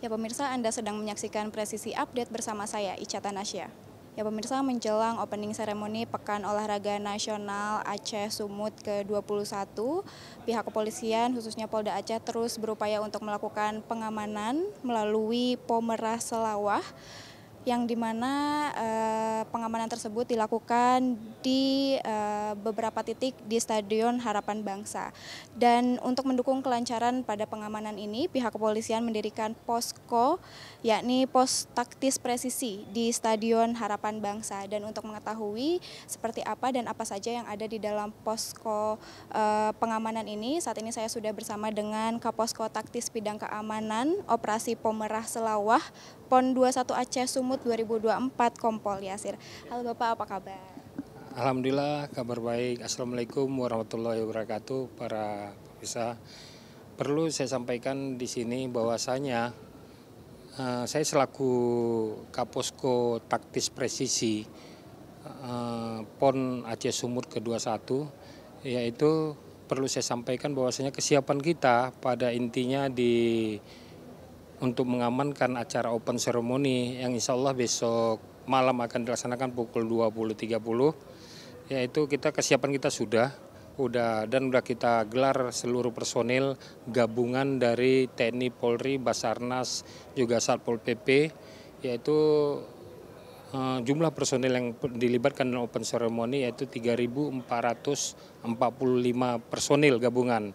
Ya pemirsa, Anda sedang menyaksikan Presisi Update bersama saya, Ica Tanasya. Ya pemirsa, menjelang opening seremoni Pekan Olahraga Nasional Aceh Sumut ke-21, pihak kepolisian khususnya Polda Aceh terus berupaya untuk melakukan pengamanan melalui Pomerah Selawah yang di mana uh, pengamanan tersebut dilakukan di uh, beberapa titik di Stadion Harapan Bangsa. Dan untuk mendukung kelancaran pada pengamanan ini, pihak kepolisian mendirikan posko, yakni pos taktis presisi di Stadion Harapan Bangsa. Dan untuk mengetahui seperti apa dan apa saja yang ada di dalam posko uh, pengamanan ini, saat ini saya sudah bersama dengan Kaposko Taktis Bidang Keamanan Operasi Pomerah Selawah PON 21 Aceh Sumut 2024 Kompol Yasir. Halo Bapak, apa kabar? Alhamdulillah kabar baik. Assalamualaikum warahmatullahi wabarakatuh para pemirsa. Perlu saya sampaikan di sini bahwasanya uh, saya selaku Kaposko Taktis Presisi uh, PON Aceh Sumut ke-21 yaitu perlu saya sampaikan bahwasanya kesiapan kita pada intinya di untuk mengamankan acara open ceremony yang insya Allah besok malam akan dilaksanakan pukul 20.30 yaitu kita kesiapan kita sudah udah dan udah kita gelar seluruh personil gabungan dari TNI Polri Basarnas juga Satpol PP yaitu uh, jumlah personil yang dilibatkan dalam open ceremony yaitu 3.445 personil gabungan.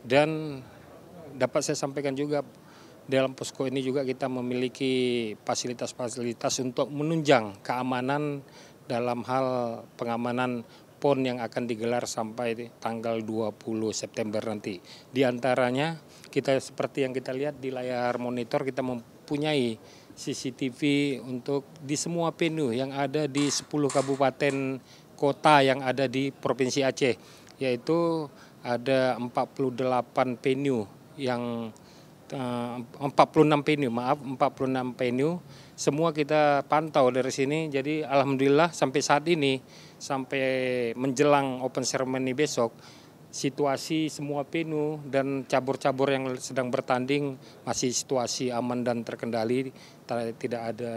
Dan dapat saya sampaikan juga dalam posko ini juga kita memiliki fasilitas-fasilitas untuk menunjang keamanan dalam hal pengamanan PON yang akan digelar sampai tanggal 20 September nanti. Di antaranya kita seperti yang kita lihat di layar monitor kita mempunyai CCTV untuk di semua venue yang ada di 10 kabupaten kota yang ada di Provinsi Aceh yaitu ada 48 venue yang 46 eh, venue, maaf 46 venue. Semua kita pantau dari sini. Jadi alhamdulillah sampai saat ini sampai menjelang open ceremony besok situasi semua venue dan cabur-cabur yang sedang bertanding masih situasi aman dan terkendali tidak ada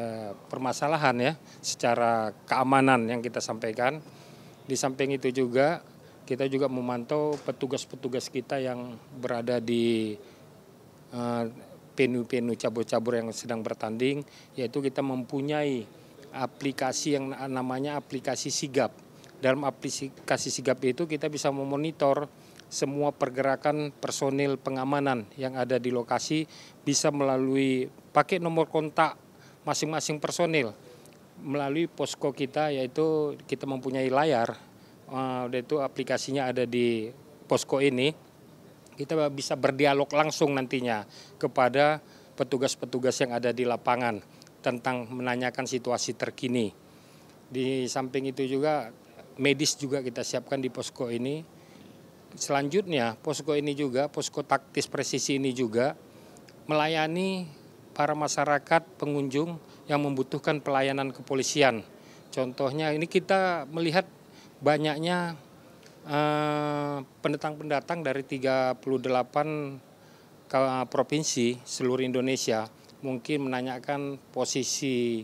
permasalahan ya secara keamanan yang kita sampaikan di samping itu juga kita juga memantau petugas-petugas kita yang berada di penu-penu cabur-cabur yang sedang bertanding, yaitu kita mempunyai aplikasi yang namanya aplikasi sigap. Dalam aplikasi sigap itu kita bisa memonitor semua pergerakan personil pengamanan yang ada di lokasi bisa melalui pakai nomor kontak masing-masing personil melalui posko kita yaitu kita mempunyai layar uh, itu aplikasinya ada di posko ini kita bisa berdialog langsung nantinya kepada petugas-petugas yang ada di lapangan tentang menanyakan situasi terkini. Di samping itu juga medis juga kita siapkan di posko ini. Selanjutnya posko ini juga, posko taktis presisi ini juga melayani para masyarakat pengunjung yang membutuhkan pelayanan kepolisian. Contohnya ini kita melihat banyaknya pendatang-pendatang dari 38 ke provinsi seluruh Indonesia mungkin menanyakan posisi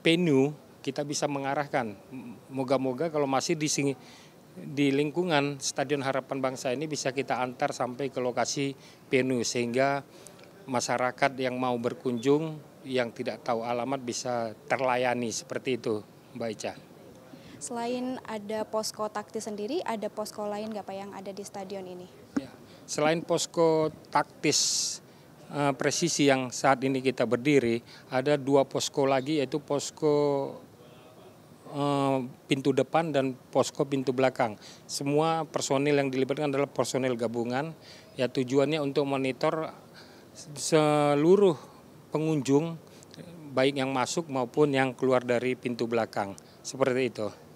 venue kita bisa mengarahkan. Moga-moga kalau masih di sini di lingkungan Stadion Harapan Bangsa ini bisa kita antar sampai ke lokasi venue sehingga masyarakat yang mau berkunjung yang tidak tahu alamat bisa terlayani seperti itu Mbak Ica. Selain ada posko taktis sendiri, ada posko lain nggak Pak yang ada di stadion ini? Ya. Selain posko taktis uh, presisi yang saat ini kita berdiri, ada dua posko lagi yaitu posko uh, pintu depan dan posko pintu belakang. Semua personil yang dilibatkan adalah personil gabungan. Ya tujuannya untuk monitor seluruh pengunjung baik yang masuk maupun yang keluar dari pintu belakang. Seperti itu.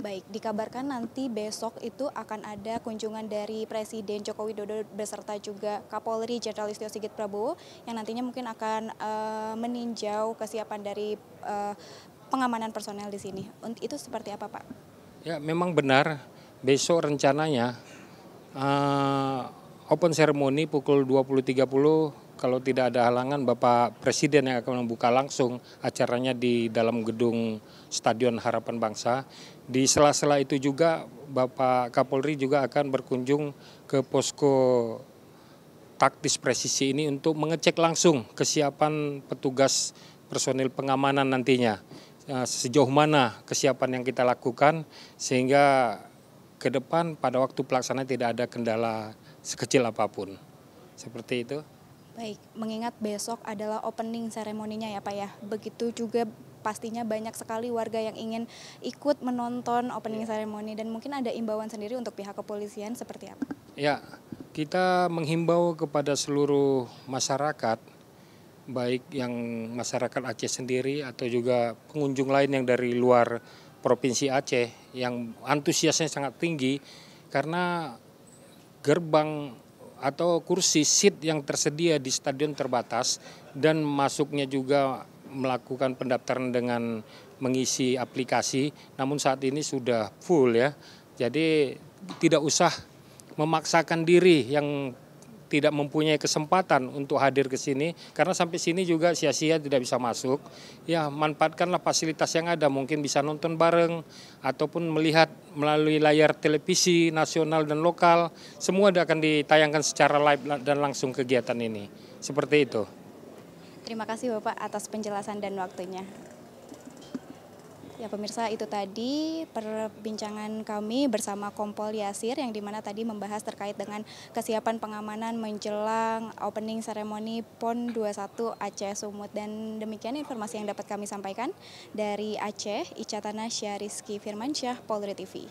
Baik, dikabarkan nanti besok itu akan ada kunjungan dari Presiden Joko Widodo beserta juga Kapolri Jenderal Listio Sigit Prabowo yang nantinya mungkin akan uh, meninjau kesiapan dari uh, pengamanan personel di sini. Itu seperti apa, Pak? Ya, memang benar. Besok rencananya uh, open ceremony pukul 20.30 kalau tidak ada halangan Bapak Presiden yang akan membuka langsung acaranya di dalam gedung Stadion Harapan Bangsa. Di sela-sela itu juga Bapak Kapolri juga akan berkunjung ke posko taktis presisi ini untuk mengecek langsung kesiapan petugas personil pengamanan nantinya. Eh, sejauh mana kesiapan yang kita lakukan sehingga ke depan pada waktu pelaksanaan tidak ada kendala sekecil apa pun. Seperti itu. Baik, mengingat besok adalah opening seremoninya ya Pak ya. Begitu juga pastinya banyak sekali warga yang ingin ikut menonton opening seremoni dan mungkin ada imbauan sendiri untuk pihak kepolisian seperti apa? Ya, kita menghimbau kepada seluruh masyarakat baik yang masyarakat Aceh sendiri atau juga pengunjung lain yang dari luar Provinsi Aceh yang antusiasnya sangat tinggi karena gerbang atau kursi seat yang tersedia di stadion terbatas dan masuknya juga melakukan pendaftaran dengan mengisi aplikasi. Namun saat ini sudah full ya. Jadi tidak usah memaksakan diri yang tidak mempunyai kesempatan untuk hadir ke sini karena sampai sini juga sia-sia tidak bisa masuk. Ya manfaatkanlah fasilitas yang ada mungkin bisa nonton bareng ataupun melihat melalui layar televisi nasional dan lokal semua akan ditayangkan secara live dan langsung kegiatan ini. Seperti itu. Terima kasih Bapak atas penjelasan dan waktunya. Ya pemirsa itu tadi perbincangan kami bersama Kompol Yasir yang di mana tadi membahas terkait dengan kesiapan pengamanan menjelang opening seremoni PON 21 Aceh Sumut dan demikian informasi yang dapat kami sampaikan dari Aceh Ica Tanasya Rizky Firmansyah Polri TV.